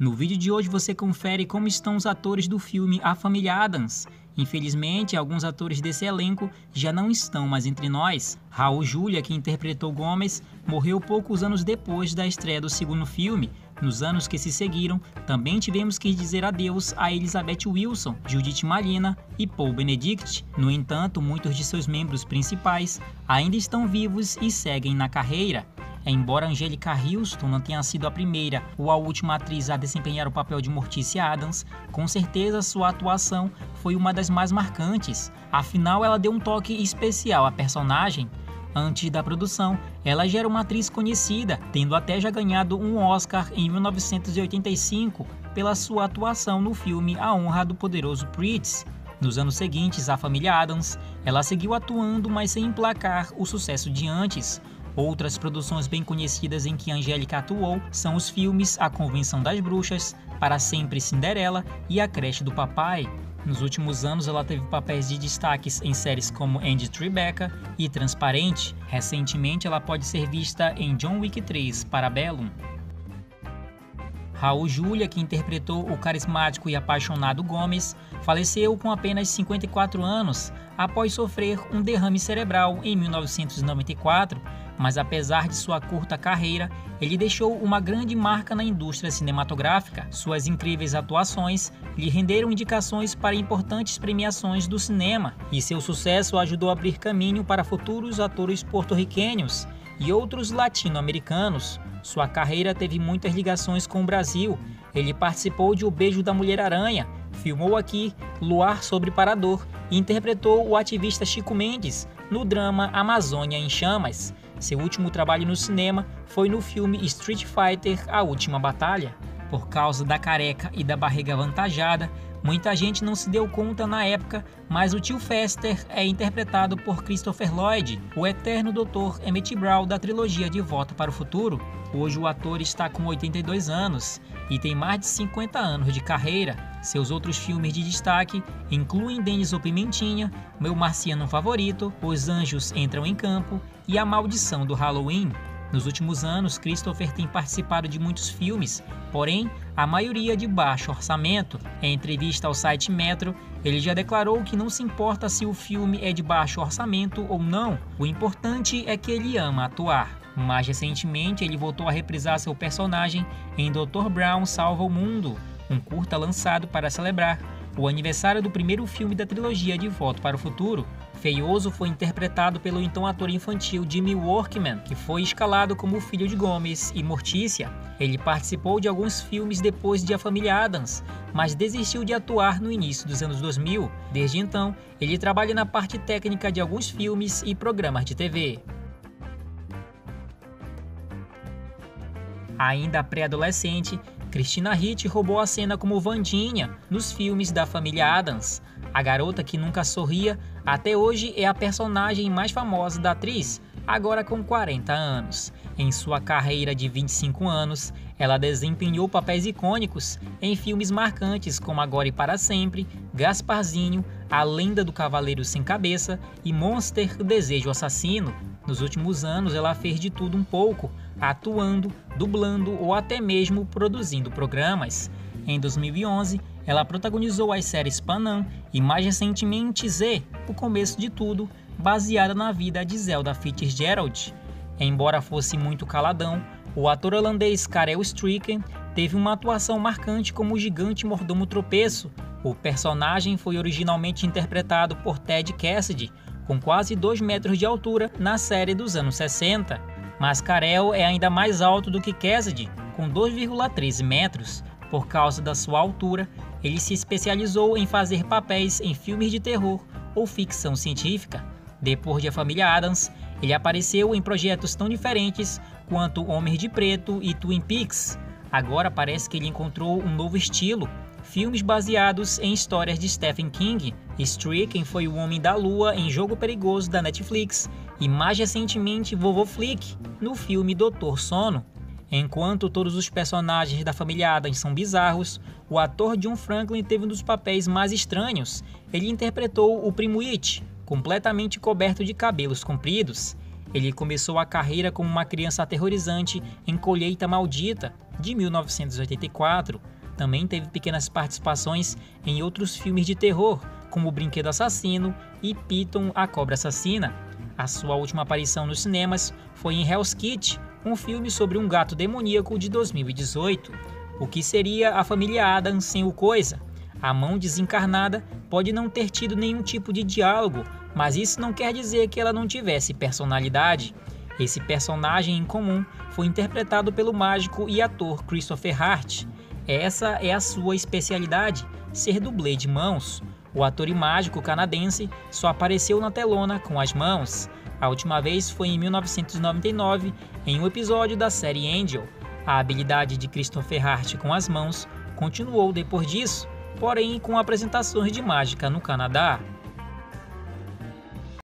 No vídeo de hoje você confere como estão os atores do filme A Família Adams. Infelizmente, alguns atores desse elenco já não estão mais entre nós. Raul Julia, que interpretou Gomes, morreu poucos anos depois da estreia do segundo filme, nos anos que se seguiram, também tivemos que dizer adeus a Elizabeth Wilson, Judith Malina e Paul Benedict. No entanto, muitos de seus membros principais ainda estão vivos e seguem na carreira. Embora Angelica Houston não tenha sido a primeira ou a última atriz a desempenhar o papel de Morticia Adams, com certeza sua atuação foi uma das mais marcantes. Afinal, ela deu um toque especial à personagem, Antes da produção, ela já era uma atriz conhecida, tendo até já ganhado um Oscar em 1985 pela sua atuação no filme A Honra do Poderoso Prince. Nos anos seguintes, a família Adams, ela seguiu atuando, mas sem emplacar o sucesso de antes. Outras produções bem conhecidas em que Angélica atuou são os filmes A Convenção das Bruxas, Para Sempre Cinderela e A Creche do Papai. Nos últimos anos, ela teve papéis de destaques em séries como Andy Tribeca e Transparente. Recentemente, ela pode ser vista em John Wick 3, Parabellum. Raul Julia, que interpretou o carismático e apaixonado Gomes, faleceu com apenas 54 anos após sofrer um derrame cerebral em 1994 mas apesar de sua curta carreira, ele deixou uma grande marca na indústria cinematográfica. Suas incríveis atuações lhe renderam indicações para importantes premiações do cinema, e seu sucesso ajudou a abrir caminho para futuros atores porto-riquenhos e outros latino-americanos. Sua carreira teve muitas ligações com o Brasil. Ele participou de O Beijo da Mulher-Aranha, filmou aqui Luar sobre Parador e interpretou o ativista Chico Mendes no drama Amazônia em Chamas. Seu último trabalho no cinema foi no filme Street Fighter A Última Batalha. Por causa da careca e da barriga avantajada, muita gente não se deu conta na época, mas o tio Fester é interpretado por Christopher Lloyd, o eterno Dr. Emmett Brown da trilogia De Volta para o Futuro. Hoje o ator está com 82 anos e tem mais de 50 anos de carreira. Seus outros filmes de destaque incluem Denis o Pimentinha, Meu Marciano Favorito, Os Anjos Entram em Campo e A Maldição do Halloween. Nos últimos anos, Christopher tem participado de muitos filmes, porém, a maioria de baixo orçamento. Em entrevista ao site Metro, ele já declarou que não se importa se o filme é de baixo orçamento ou não, o importante é que ele ama atuar. Mais recentemente, ele voltou a reprisar seu personagem em Dr. Brown Salva o Mundo, um curta lançado para celebrar o aniversário do primeiro filme da trilogia De Volta para o Futuro. Feioso foi interpretado pelo então ator infantil Jimmy Workman, que foi escalado como o filho de Gomes e Mortícia. Ele participou de alguns filmes depois de A Família Adams, mas desistiu de atuar no início dos anos 2000. Desde então, ele trabalha na parte técnica de alguns filmes e programas de TV. Ainda pré-adolescente, Christina Ricci roubou a cena como Vandinha nos filmes da família Adams. A garota que nunca sorria até hoje é a personagem mais famosa da atriz, agora com 40 anos. Em sua carreira de 25 anos, ela desempenhou papéis icônicos em filmes marcantes como Agora e Para Sempre, Gasparzinho, A Lenda do Cavaleiro Sem Cabeça e Monster Desejo Assassino. Nos últimos anos, ela fez de tudo um pouco, atuando, dublando ou até mesmo produzindo programas. Em 2011, ela protagonizou as séries Panam e mais recentemente Z, O Começo de Tudo, baseada na vida de Zelda Fitzgerald. Embora fosse muito caladão, o ator holandês Karel Stricken teve uma atuação marcante como o gigante mordomo tropeço. O personagem foi originalmente interpretado por Ted Cassidy, com quase 2 metros de altura na série dos anos 60. Mas Karel é ainda mais alto do que Cassidy, com 2,13 metros. Por causa da sua altura, ele se especializou em fazer papéis em filmes de terror ou ficção científica. Depois de A Família Adams, ele apareceu em projetos tão diferentes quanto Homens de Preto e Twin Peaks. Agora parece que ele encontrou um novo estilo, filmes baseados em histórias de Stephen King. Stricken foi o Homem da Lua em Jogo Perigoso da Netflix e mais recentemente Vovô Flick no filme Doutor Sono. Enquanto todos os personagens da família Adams são bizarros, o ator John Franklin teve um dos papéis mais estranhos. Ele interpretou o Primo It, completamente coberto de cabelos compridos. Ele começou a carreira como uma criança aterrorizante em Colheita Maldita, de 1984. Também teve pequenas participações em outros filmes de terror, como O Brinquedo Assassino e Piton, a Cobra Assassina. A sua última aparição nos cinemas foi em Hell's Kitchen, um filme sobre um gato demoníaco de 2018. O que seria a família Adam sem o Coisa? A mão desencarnada pode não ter tido nenhum tipo de diálogo, mas isso não quer dizer que ela não tivesse personalidade. Esse personagem em comum foi interpretado pelo mágico e ator Christopher Hart. Essa é a sua especialidade, ser dublê de mãos. O ator e mágico canadense só apareceu na telona com as mãos. A última vez foi em 1999, em um episódio da série Angel. A habilidade de Christopher Hart com as mãos continuou depois disso, porém com apresentações de mágica no Canadá.